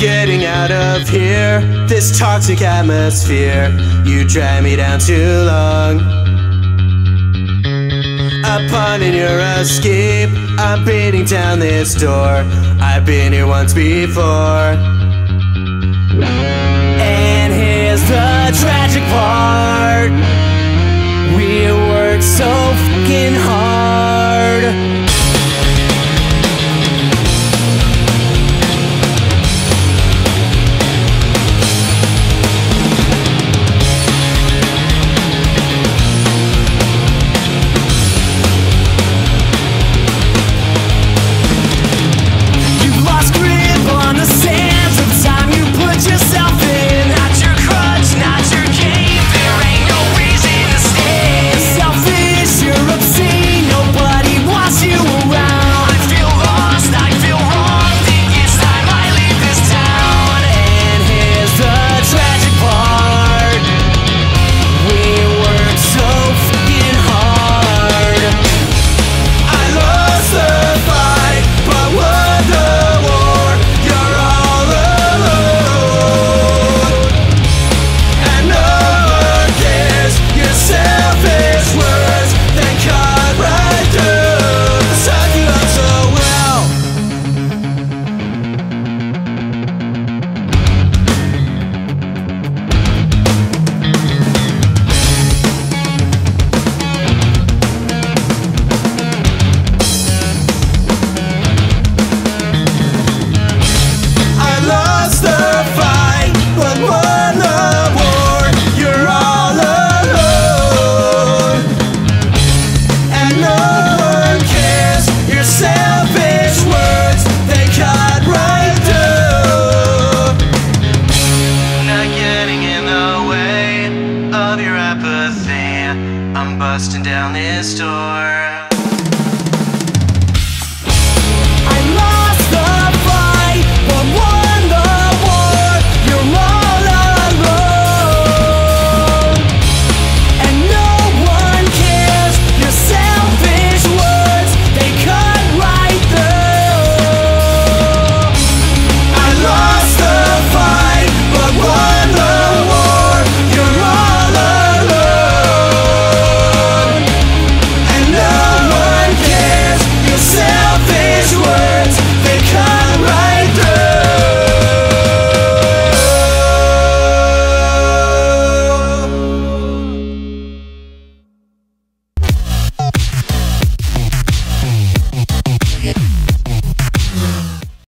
getting out of here. This toxic atmosphere, you drag me down too long. Upon in your escape, I'm beating down this door. I've been here once before. And here's the tragic part. We worked so fucking I'm busting down this door. away